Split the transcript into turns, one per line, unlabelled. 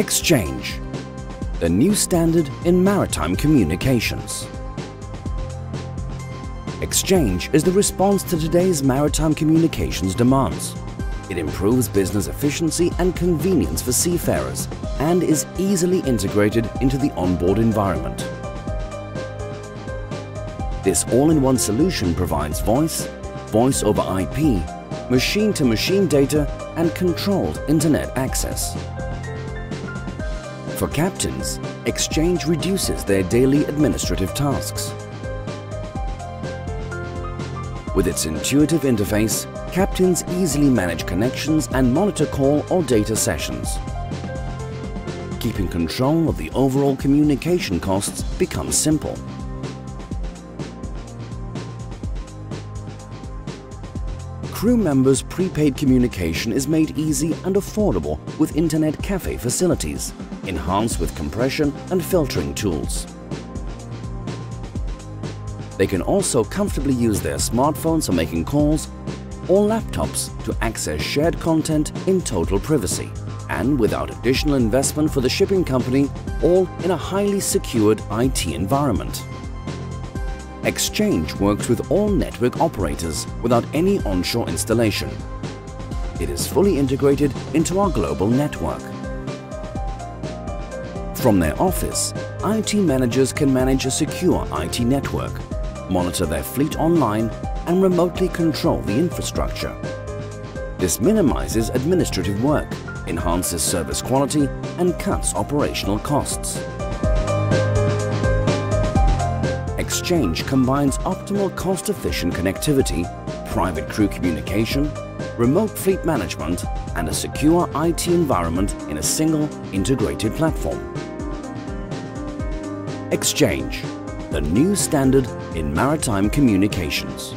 XChange, the new standard in maritime communications. XChange is the response to today's maritime communications demands. It improves business efficiency and convenience for seafarers and is easily integrated into the onboard environment. This all-in-one solution provides voice, voice over IP, machine-to-machine -machine data and controlled internet access. For captains, XChange reduces their daily administrative tasks. With its intuitive interface, captains easily manage connections and monitor call or data sessions. Keeping control of the overall communication costs becomes simple. Crew members' prepaid communication is made easy and affordable with Internet Cafe facilities, enhanced with compression and filtering tools. They can also comfortably use their smartphones for making calls or laptops to access shared content in total privacy and without additional investment for the shipping company, all in a highly secured IT environment. XChange works with all network operators without any onshore installation. It is fully integrated into our global network. From their office, IT managers can manage a secure IT network, monitor their fleet online and remotely control the infrastructure. This minimizes administrative work, enhances service quality and cuts operational costs. XChange combines optimal cost-efficient connectivity, private crew communication, remote fleet management and a secure IT environment in a single integrated platform. XChange, the new standard in maritime communications.